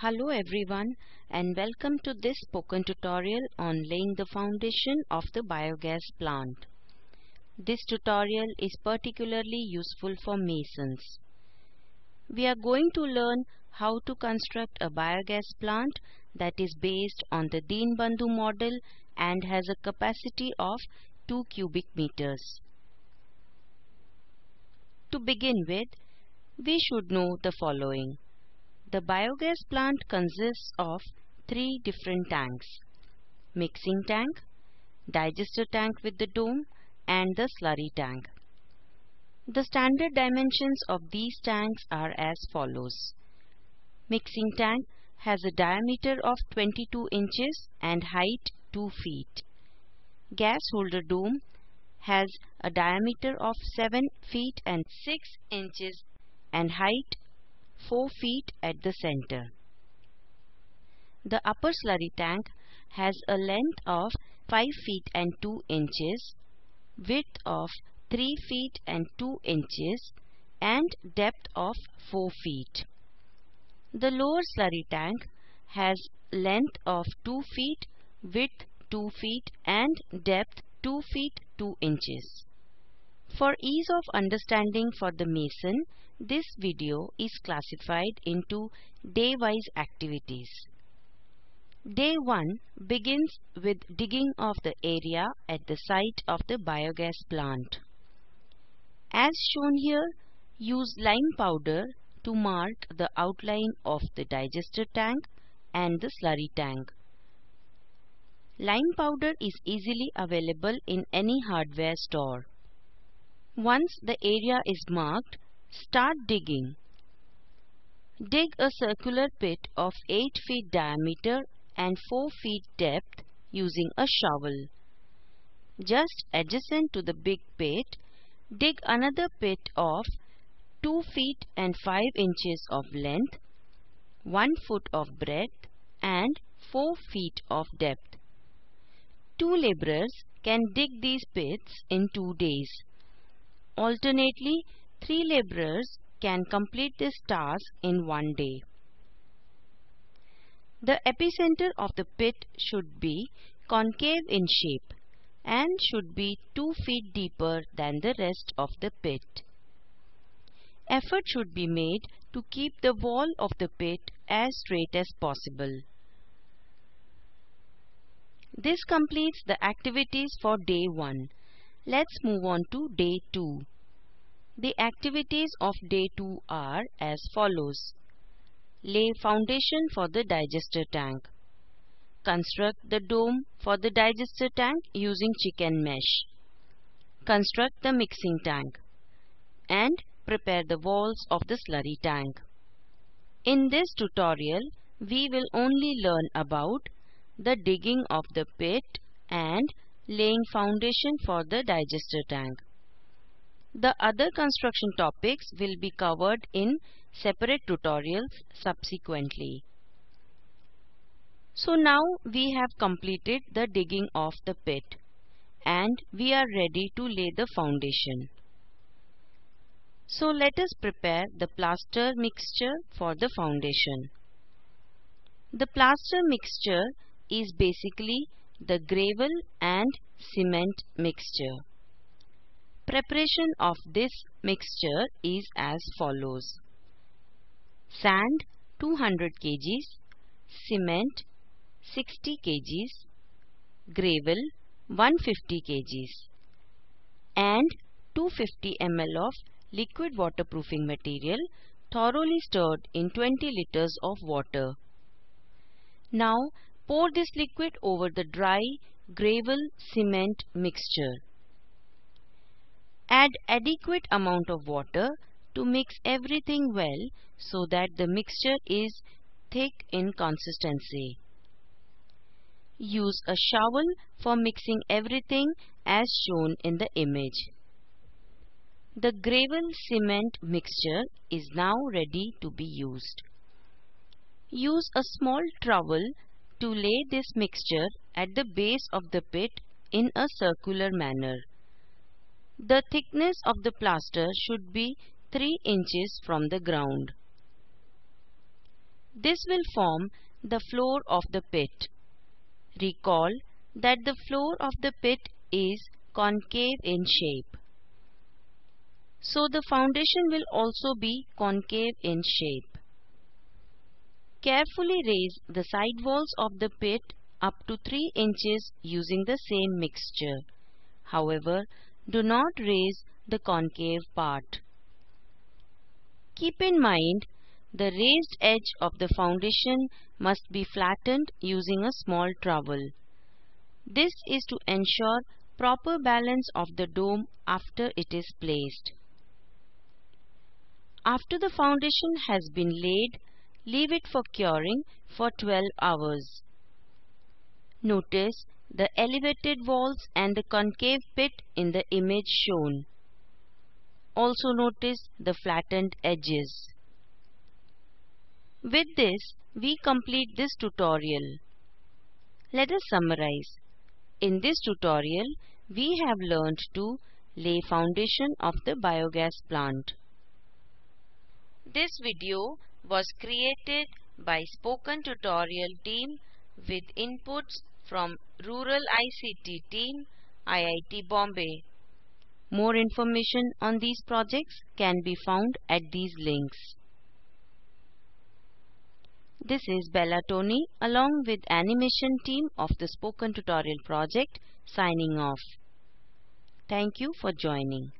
Hello everyone and welcome to this spoken tutorial on laying the foundation of the biogas plant. This tutorial is particularly useful for masons. We are going to learn how to construct a biogas plant that is based on the Deenbandhu model and has a capacity of 2 cubic meters. To begin with, we should know the following. The biogas plant consists of three different tanks. Mixing tank, digester tank with the dome and the slurry tank. The standard dimensions of these tanks are as follows. Mixing tank has a diameter of 22 inches and height 2 feet. Gas holder dome has a diameter of 7 feet and 6 inches and height 4 feet at the center. The upper slurry tank has a length of 5 feet and 2 inches, width of 3 feet and 2 inches and depth of 4 feet. The lower slurry tank has length of 2 feet, width 2 feet and depth 2 feet 2 inches. For ease of understanding for the mason, this video is classified into day-wise activities. Day 1 begins with digging of the area at the site of the biogas plant. As shown here, use lime powder to mark the outline of the digester tank and the slurry tank. Lime powder is easily available in any hardware store. Once the area is marked, Start digging. Dig a circular pit of 8 feet diameter and 4 feet depth using a shovel. Just adjacent to the big pit, dig another pit of 2 feet and 5 inches of length, 1 foot of breadth and 4 feet of depth. Two laborers can dig these pits in two days. Alternately, Three laborers can complete this task in one day. The epicenter of the pit should be concave in shape and should be 2 feet deeper than the rest of the pit. Effort should be made to keep the wall of the pit as straight as possible. This completes the activities for day 1. Let's move on to day 2. The activities of day 2 are as follows. Lay foundation for the digester tank. Construct the dome for the digester tank using chicken mesh. Construct the mixing tank. And prepare the walls of the slurry tank. In this tutorial, we will only learn about the digging of the pit and laying foundation for the digester tank. The other construction topics will be covered in separate tutorials subsequently. So now we have completed the digging of the pit and we are ready to lay the foundation. So let us prepare the plaster mixture for the foundation. The plaster mixture is basically the gravel and cement mixture. Preparation of this mixture is as follows. Sand 200 kg, cement 60 kg, gravel 150 kg and 250 ml of liquid waterproofing material thoroughly stirred in 20 liters of water. Now pour this liquid over the dry gravel cement mixture. Add adequate amount of water to mix everything well so that the mixture is thick in consistency. Use a shovel for mixing everything as shown in the image. The gravel cement mixture is now ready to be used. Use a small trowel to lay this mixture at the base of the pit in a circular manner. The thickness of the plaster should be 3 inches from the ground. This will form the floor of the pit. Recall that the floor of the pit is concave in shape. So the foundation will also be concave in shape. Carefully raise the side walls of the pit up to 3 inches using the same mixture. However, do not raise the concave part. Keep in mind the raised edge of the foundation must be flattened using a small trowel. This is to ensure proper balance of the dome after it is placed. After the foundation has been laid, leave it for curing for 12 hours. Notice the elevated walls and the concave pit in the image shown. Also notice the flattened edges. With this, we complete this tutorial. Let us summarize. In this tutorial, we have learned to lay foundation of the biogas plant. This video was created by Spoken Tutorial team with inputs from Rural ICT team, IIT Bombay. More information on these projects can be found at these links. This is Bella Tony along with animation team of the Spoken Tutorial project signing off. Thank you for joining.